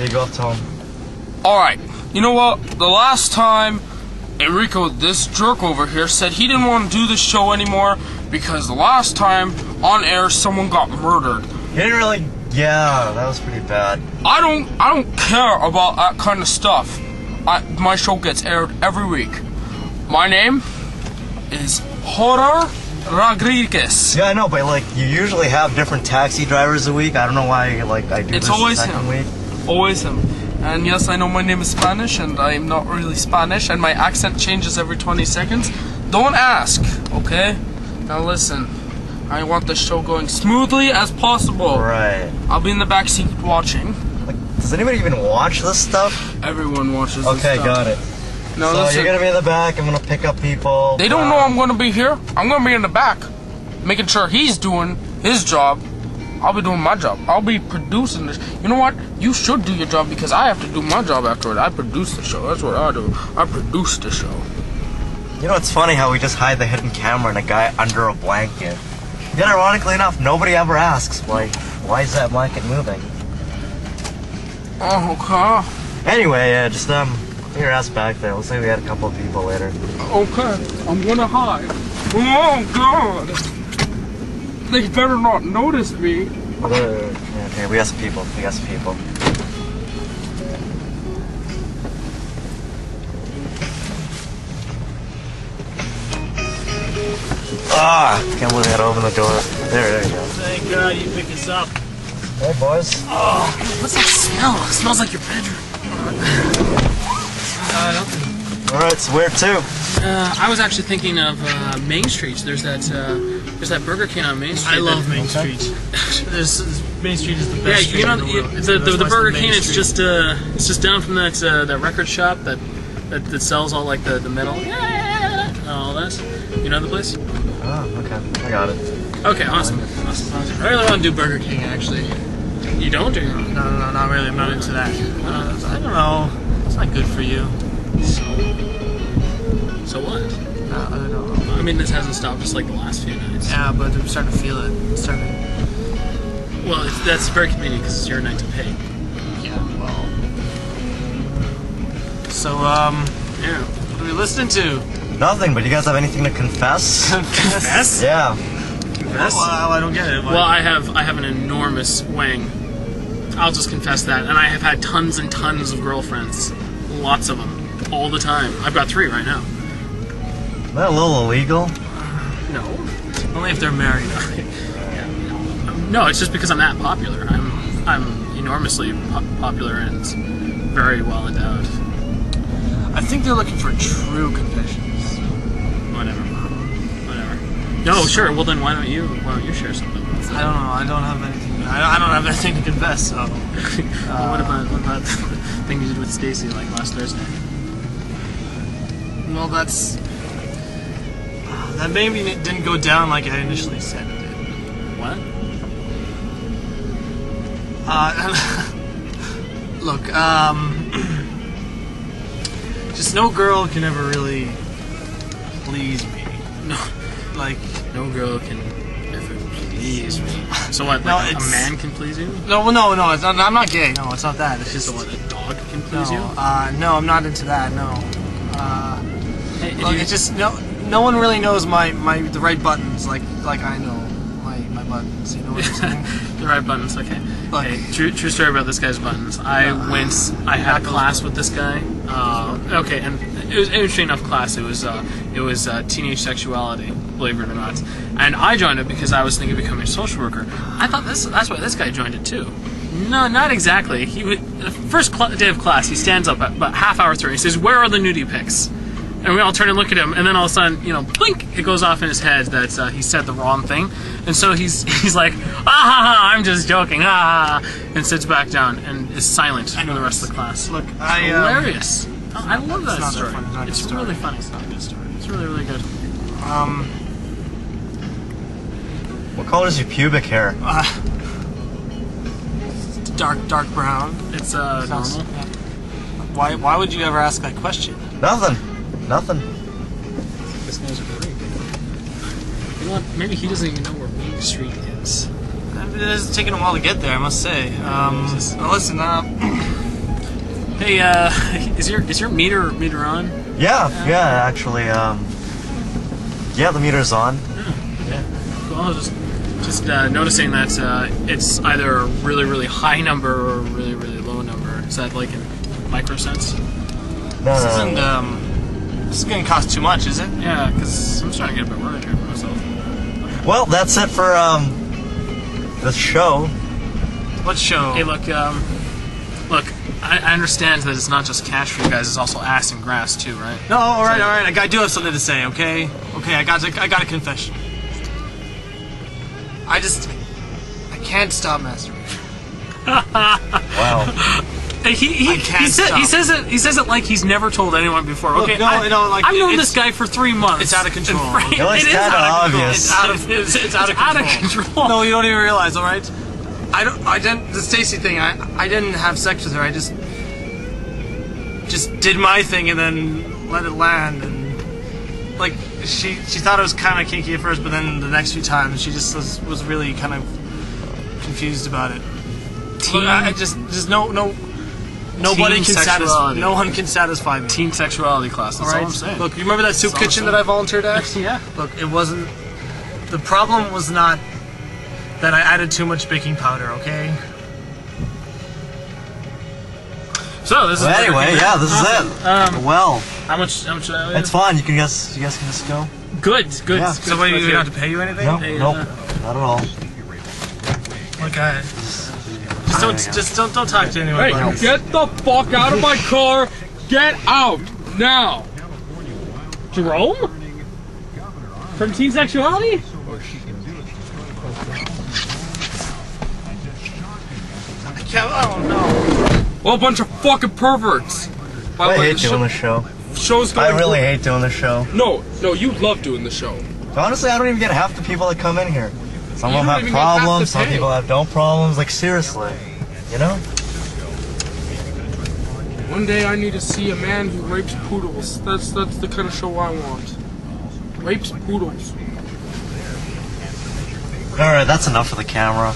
You go up. Alright, you know what? The last time Enrico, this jerk over here, said he didn't want to do this show anymore because the last time on air someone got murdered. He didn't really. Yeah, that was pretty bad. I don't I don't care about that kind of stuff. I, my show gets aired every week. My name is Hor-er Rodriguez. Yeah, I know, but like you usually have different taxi drivers a week. I don't know why like I do It's this always second him. week. Always him. And yes, I know my name is Spanish, and I'm not really Spanish, and my accent changes every 20 seconds. Don't ask, okay? Now listen, I want the show going smoothly as possible. Right. I'll be in the back seat watching. Like, does anybody even watch this stuff? Everyone watches. this Okay, got it. No, so listen, you're gonna be in the back. I'm gonna pick up people. they don't know I'm going to be here. I'm going to be in the back, making sure he's doing his job. I'll be doing my job. I'll be producing this. You know what? You should do your job because I have to do my job afterward. I produce the show. That's what I do. I produce the show. You know, it's funny how we just hide the hidden camera and a guy under a blanket. Yet, ironically enough, nobody ever asks why. Why is that blanket moving? Oh, okay. Anyway, uh, just um, put your ass back there. We'll say we had a couple of people later. Okay. I'm gonna hide. Oh, God. They better not notice me. Uh, yeah, okay, we got some people. We got some people. Ah, can't believe I had to open the door. There, there you go. Thank God you picked us up. Hey, boys. Oh, what's that smell? It smells like your bedroom. All right, so where to? Uh, I was actually thinking of uh, Main Street. There's that uh, there's that Burger King on Main Street. I love that- Main Street. This is, Main Street is the Yeah, best street you know in the, the, world. the, It's the, the Burger King. Main It's just uh, it's just down from that uh, that record shop that, that that sells all like the the metal and all that. You know the place? Oh, okay, I got it. Okay, awesome. awesome. I really want to do Burger King actually. You don't do? No, no, no, not really. I'm not into that. Uh, I don't know. It's not good for you. So what? Mean, this hasn't stopped just like the last few nights. Yeah, but I'm starting to feel it. I'm starting. To, Well, it's, that's very convenient because it's your night to pay. yeah. Well. So um, Yeah. what are we listening to? Nothing, but you guys have anything to confess? Confess? yeah. Confess? Well, I don't get it. Well, I have I have an enormous wang. I'll just confess that, and I have had tons and tons of girlfriends, lots of them, all the time. I've got three right now. Is that a little illegal? No, only if they're married. no, it's just because I'm that popular. I'm I'm enormously po- popular and very well endowed. I think they're looking for true confessions. Whatever, whatever. No, sure. Well, then why don't you why don't you share something? I don't know. I don't have anything. I I don't have anything to confess. So. what uh, about what about the thing you did with Stacy like last Thursday? Well, that's that maybe it didn't go down like I initially said it did. What? Uh, look, um, just no girl can ever really please me. No, Like, no girl can ever please me. So what? No, Like a man can please you? no, well, no, no, it's not, I'm not gay. No, it's not that. It's just So what? A dog can no, please you? uh, no, I'm not into that. No. Uh, Hey, look, you- it's just no. No one really knows my, my the right buttons like like I know my, my buttons. You know what I'm saying? the right buttons. Okay. Hey, true, true story about this guy's buttons. I Uh, went. I had a class with this guy. Uh, okay, and it was interesting enough class. It was uh, it was uh, teenage sexuality, believe it or not. And I joined it because I was thinking of becoming a social worker. I thought this that's why this guy joined it too. No, not exactly. He would, the first cl- day of class, he stands up about half hour through. and He says, "Where are the nudie pics?" And we all turn and look at him, and then all of a sudden, you know, blink, it goes off in his head that uh, he said the wrong thing, and so he's he's like, ah ha ha, I'm just joking, ah ha, ha," and sits back down and is silent for the rest of the class. Look, I um, Hilarious. Oh, I love that not that story. funny, it's It's story. really funny. It's not a good story. It's really really good. um What color is your pubic hair? dark dark brown. It's uh normal. yeah. Why why would you ever ask that question? Nothing. Nothing. This guy's a freak. You know what? Maybe he doesn't even know where Main Street is. It's taking taken a while to get there, I must say. Um, Jesus. listen, uh, Hey, uh, is your is your meter meter on? Yeah, yeah, actually, um, yeah, the meter's on. Yeah. Well, I was just just uh, noticing that uh, it's either a really really high number or a really really low number. Is that like in microsense? No, This no, isn't no. um. This is gonna cost too much, is it? Yeah, because I'm starting to get a bit worried here for myself. Well, that's it for um the show. What show? Hey, look, um, look, I, I understand that it's not just cash for you guys; it's also ass and grass too, right? No, all right, all right. I, I do have something to say. Okay, okay. I got to, I got a confession. I just I can't stop masturbating. Wow. Hey, He he, he, sa- he says it. He says it like he's never told anyone before. Look, Okay, no, I, no, like, I've known this guy for three months. it's out of control. Right- You it's it is kinda out of control. obvious. It's out of it's, it's out of out of control. control. No, you don't even realize. All right. I don't. I didn't. The Stacy thing. I I didn't have sex with her. I just just did my thing and then let it land and like she she thought it was kind of kinky at first, but then the next few times she just was was really kind of confused about it. Look, I, I just just no no. Nobody Teen can satisfy. sexuality. No one can satisfy me. Teen sexuality class. That's All all right. I'm saying. Look, you remember that soup That's kitchen saying. that I volunteered at? yeah. Look, it wasn't. The problem was not that I added too much baking powder. Okay. So this is Well, anyway, yeah, this is it. Um, well, how much? How much? Uh, it's fine. You can guess. You guys can just go. good. Good. Yeah. good So what? You don't have to pay you anything? No, Hey, nope, uh, not at all. Like I. Just don't. Just don't. Don't talk to anyone. Hey, about it. get the fuck out of my car! Get out now! Jerome? From Teen Sexuality? I can't. Oh no. Well, a bunch of fucking perverts. By the I way, hate the doing show- this show. show's I going really hate doing the show. No, no, you love doing the show. Honestly, I don't even get half the people that come in here. Some You of them have even get half the problems. Some people have no problems. Like seriously, you know? One day I need to see a man who rapes poodles. That's that's the kind of show I want. Rapes poodles. All right, that's enough for the camera.